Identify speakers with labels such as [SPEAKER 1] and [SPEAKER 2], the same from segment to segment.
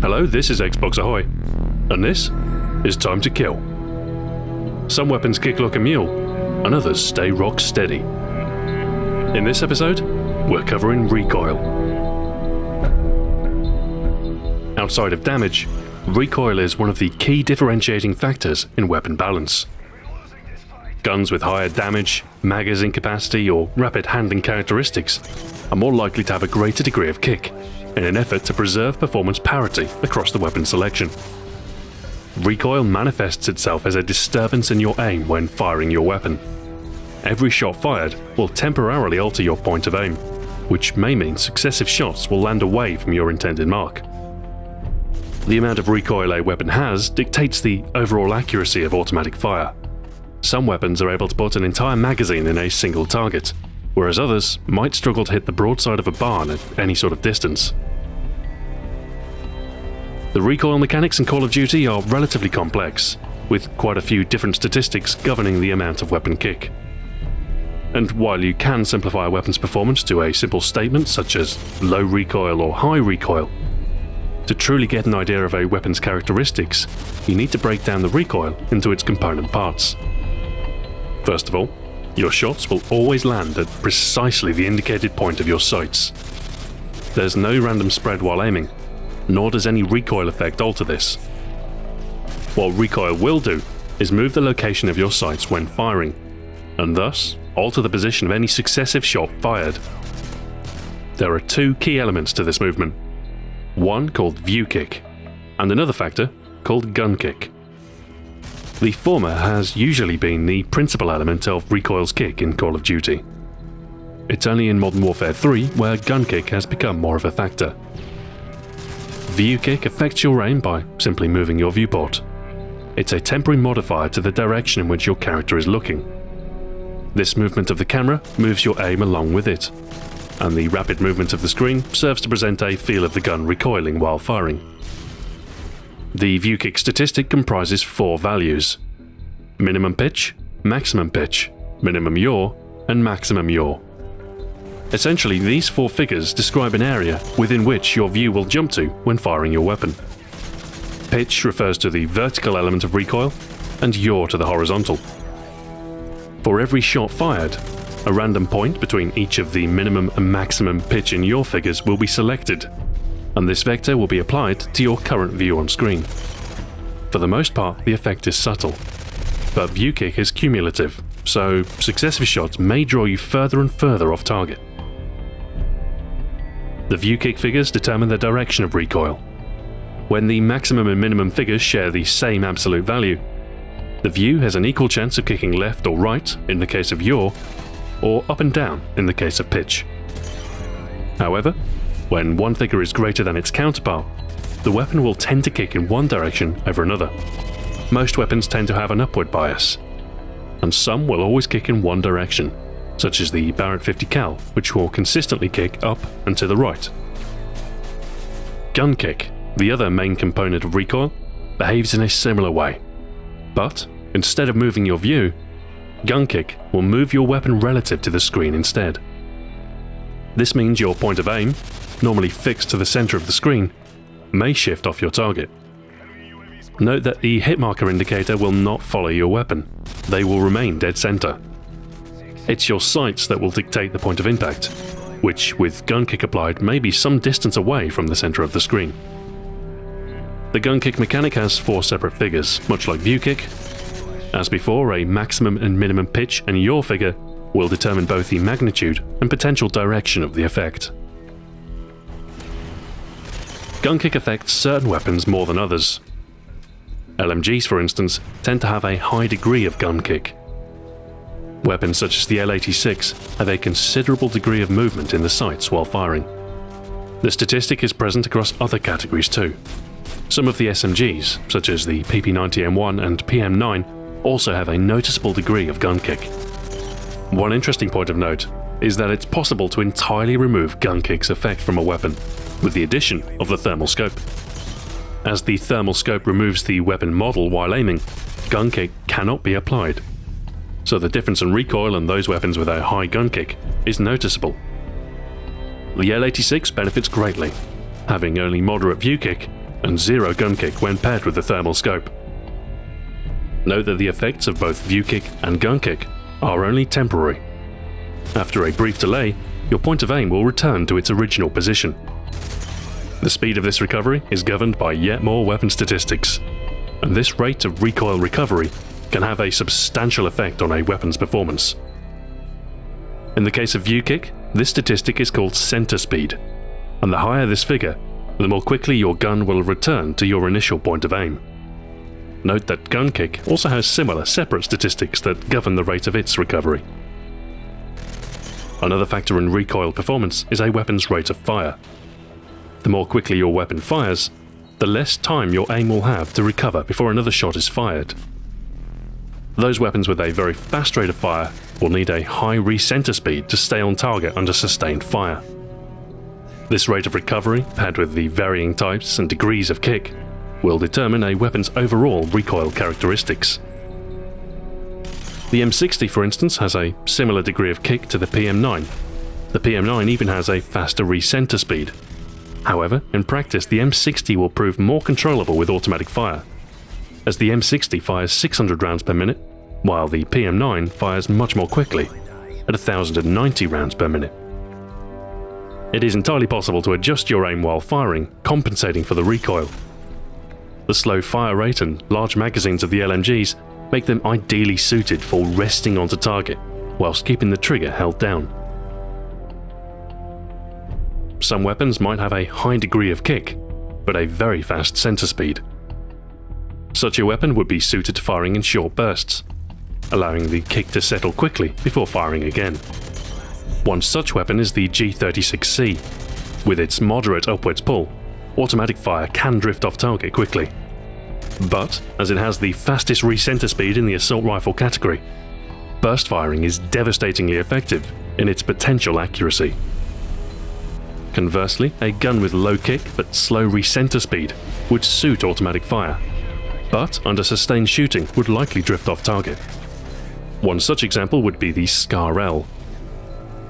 [SPEAKER 1] Hello, this is Xbox Ahoy, and this is Time to Kill. Some weapons kick like a mule, and others stay rock steady. In this episode, we're covering recoil. Outside of damage, recoil is one of the key differentiating factors in weapon balance. Guns with higher damage, magazine capacity, or rapid handling characteristics are more likely to have a greater degree of kick in an effort to preserve performance parity across the weapon selection. Recoil manifests itself as a disturbance in your aim when firing your weapon. Every shot fired will temporarily alter your point of aim, which may mean successive shots will land away from your intended mark. The amount of recoil a weapon has dictates the overall accuracy of automatic fire. Some weapons are able to put an entire magazine in a single target, whereas others might struggle to hit the broadside of a barn at any sort of distance. The recoil mechanics in Call of Duty are relatively complex, with quite a few different statistics governing the amount of weapon kick. And while you can simplify a weapon's performance to a simple statement such as low recoil or high recoil, to truly get an idea of a weapon's characteristics, you need to break down the recoil into its component parts. First of all, your shots will always land at precisely the indicated point of your sights. There's no random spread while aiming, nor does any recoil effect alter this. What recoil will do is move the location of your sights when firing, and thus alter the position of any successive shot fired. There are two key elements to this movement, one called view kick, and another factor called gun kick. The former has usually been the principal element of recoil's kick in Call of Duty. It's only in Modern Warfare 3 where gun kick has become more of a factor. View kick affects your aim by simply moving your viewport. It's a temporary modifier to the direction in which your character is looking. This movement of the camera moves your aim along with it, and the rapid movement of the screen serves to present a feel of the gun recoiling while firing. The view kick statistic comprises four values minimum pitch, maximum pitch, minimum yaw, and maximum yaw. Essentially, these four figures describe an area within which your view will jump to when firing your weapon. Pitch refers to the vertical element of recoil, and yaw to the horizontal. For every shot fired, a random point between each of the minimum and maximum pitch and yaw figures will be selected, and this vector will be applied to your current view on screen. For the most part, the effect is subtle, but view kick is cumulative, so successive shots may draw you further and further off target. The view kick figures determine the direction of recoil. When the maximum and minimum figures share the same absolute value, the view has an equal chance of kicking left or right in the case of yaw, or up and down in the case of pitch. However, when one figure is greater than its counterpart, the weapon will tend to kick in one direction over another. Most weapons tend to have an upward bias, and some will always kick in one direction, such as the Barrett 50 cal, which will consistently kick up and to the right. Gun kick, the other main component of recoil, behaves in a similar way. But, instead of moving your view, gun kick will move your weapon relative to the screen instead. This means your point of aim, normally fixed to the center of the screen, may shift off your target. Note that the hit marker indicator will not follow your weapon, they will remain dead center. It's your sights that will dictate the point of impact, which, with gun kick applied, may be some distance away from the center of the screen. The gun kick mechanic has four separate figures, much like view kick. As before, a maximum and minimum pitch and yaw figure will determine both the magnitude and potential direction of the effect. Gun kick affects certain weapons more than others. LMGs, for instance, tend to have a high degree of gun kick, Weapons such as the L-86 have a considerable degree of movement in the sights while firing. The statistic is present across other categories too. Some of the SMGs, such as the PP90M1 and PM9, also have a noticeable degree of gun kick. One interesting point of note is that it's possible to entirely remove gun kick's effect from a weapon, with the addition of the thermal scope. As the thermal scope removes the weapon model while aiming, gun kick cannot be applied so the difference in recoil on those weapons with a high gun kick is noticeable. The L86 benefits greatly, having only moderate view kick and zero gun kick when paired with the thermal scope. Note that the effects of both view kick and gun kick are only temporary. After a brief delay, your point of aim will return to its original position. The speed of this recovery is governed by yet more weapon statistics, and this rate of recoil recovery can have a substantial effect on a weapon's performance. In the case of view kick, this statistic is called center speed, and the higher this figure, the more quickly your gun will return to your initial point of aim. Note that gun kick also has similar separate statistics that govern the rate of its recovery. Another factor in recoil performance is a weapon's rate of fire. The more quickly your weapon fires, the less time your aim will have to recover before another shot is fired. Those weapons with a very fast rate of fire will need a high recenter speed to stay on target under sustained fire. This rate of recovery, paired with the varying types and degrees of kick, will determine a weapon's overall recoil characteristics. The M60, for instance, has a similar degree of kick to the PM9. The PM9 even has a faster recenter speed. However, in practice, the M60 will prove more controllable with automatic fire, as the M60 fires 600 rounds per minute, while the PM9 fires much more quickly, at 1090 rounds per minute. It is entirely possible to adjust your aim while firing, compensating for the recoil. The slow fire rate and large magazines of the LMGs make them ideally suited for resting onto target whilst keeping the trigger held down. Some weapons might have a high degree of kick, but a very fast center speed. Such a weapon would be suited to firing in short bursts, allowing the kick to settle quickly before firing again. One such weapon is the G36C. With its moderate upwards pull, automatic fire can drift off target quickly. But, as it has the fastest recenter speed in the assault rifle category, burst firing is devastatingly effective in its potential accuracy. Conversely, a gun with low kick but slow recenter speed would suit automatic fire, but under sustained shooting would likely drift off target. One such example would be the Scar L,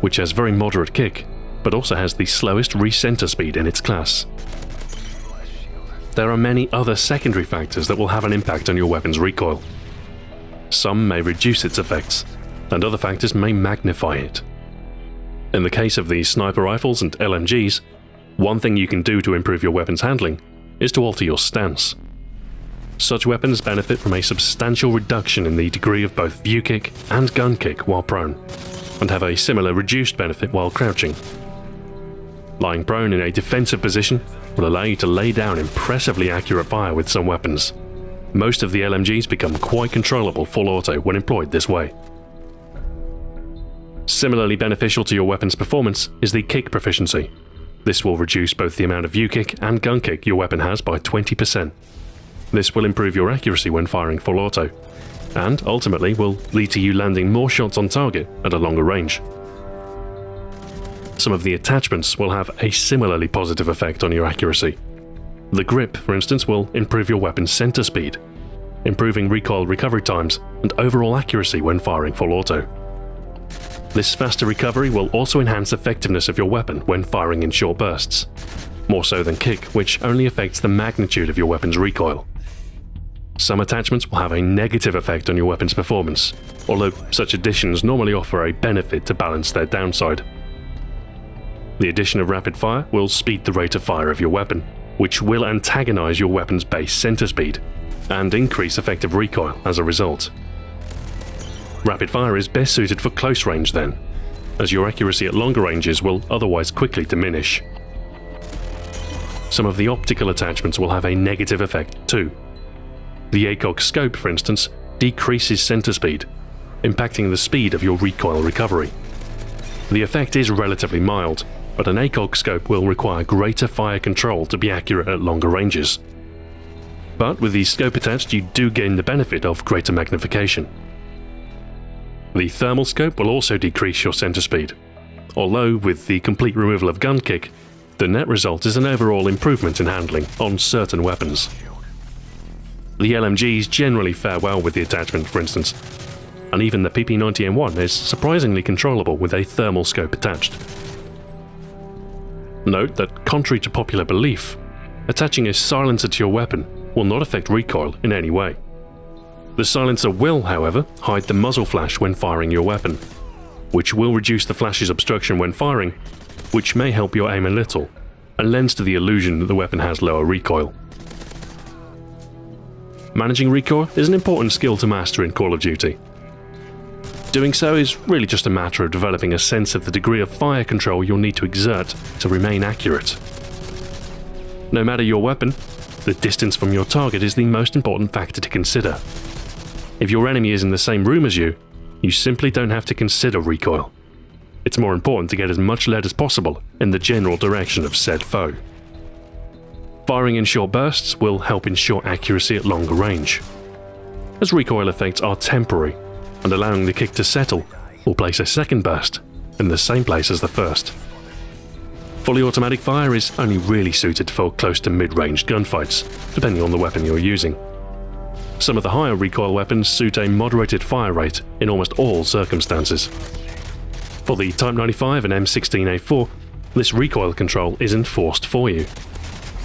[SPEAKER 1] which has very moderate kick, but also has the slowest recenter speed in its class there are many other secondary factors that will have an impact on your weapon's recoil. Some may reduce its effects, and other factors may magnify it. In the case of the sniper rifles and LMGs, one thing you can do to improve your weapon's handling is to alter your stance. Such weapons benefit from a substantial reduction in the degree of both view kick and gun kick while prone, and have a similar reduced benefit while crouching. Lying prone in a defensive position will allow you to lay down impressively accurate fire with some weapons. Most of the LMGs become quite controllable full auto when employed this way. Similarly beneficial to your weapon's performance is the kick proficiency. This will reduce both the amount of view kick and gun kick your weapon has by 20%. This will improve your accuracy when firing full auto, and ultimately will lead to you landing more shots on target at a longer range. Some of the attachments will have a similarly positive effect on your accuracy. The grip, for instance, will improve your weapon's center speed, improving recoil recovery times and overall accuracy when firing full auto. This faster recovery will also enhance effectiveness of your weapon when firing in short bursts, more so than kick, which only affects the magnitude of your weapon's recoil. Some attachments will have a negative effect on your weapon's performance, although such additions normally offer a benefit to balance their downside. The addition of rapid fire will speed the rate of fire of your weapon, which will antagonize your weapon's base center speed, and increase effective recoil as a result. Rapid fire is best suited for close range then, as your accuracy at longer ranges will otherwise quickly diminish. Some of the optical attachments will have a negative effect too. The ACOG scope, for instance, decreases center speed, impacting the speed of your recoil recovery. The effect is relatively mild, but an ACOG scope will require greater fire control to be accurate at longer ranges. But with the scope attached you do gain the benefit of greater magnification. The thermal scope will also decrease your center speed, although with the complete removal of gun kick, the net result is an overall improvement in handling on certain weapons. The LMGs generally fare well with the attachment, for instance, and even the PP90M1 is surprisingly controllable with a thermal scope attached. Note that, contrary to popular belief, attaching a silencer to your weapon will not affect recoil in any way. The silencer will, however, hide the muzzle flash when firing your weapon, which will reduce the flash's obstruction when firing, which may help your aim a little, and lends to the illusion that the weapon has lower recoil. Managing recoil is an important skill to master in Call of Duty. Doing so is really just a matter of developing a sense of the degree of fire control you'll need to exert to remain accurate. No matter your weapon, the distance from your target is the most important factor to consider. If your enemy is in the same room as you, you simply don't have to consider recoil. It's more important to get as much lead as possible in the general direction of said foe. Firing in short bursts will help ensure accuracy at longer range. As recoil effects are temporary, and allowing the kick to settle will place a second burst in the same place as the first. Fully automatic fire is only really suited for close to mid-range gunfights, depending on the weapon you're using. Some of the higher recoil weapons suit a moderated fire rate in almost all circumstances. For the Type 95 and M16A4, this recoil control is enforced for you.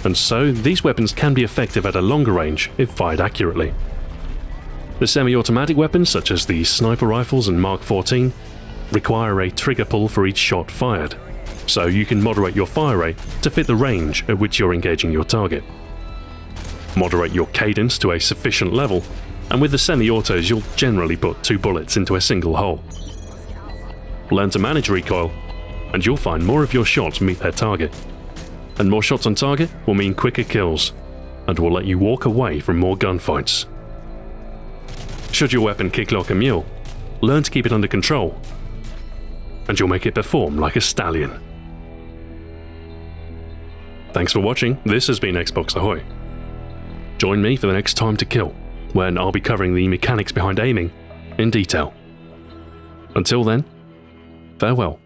[SPEAKER 1] And so, these weapons can be effective at a longer range if fired accurately. The semi-automatic weapons, such as the sniper rifles and Mark 14, require a trigger pull for each shot fired, so you can moderate your fire rate to fit the range at which you're engaging your target moderate your cadence to a sufficient level, and with the semi-autos you'll generally put two bullets into a single hole. Learn to manage recoil, and you'll find more of your shots meet their target. And more shots on target will mean quicker kills, and will let you walk away from more gunfights. Should your weapon kick like a mule, learn to keep it under control, and you'll make it perform like a stallion. Thanks for watching, this has been Xbox Ahoy. Join me for the next time to kill, when I'll be covering the mechanics behind aiming in detail. Until then, farewell.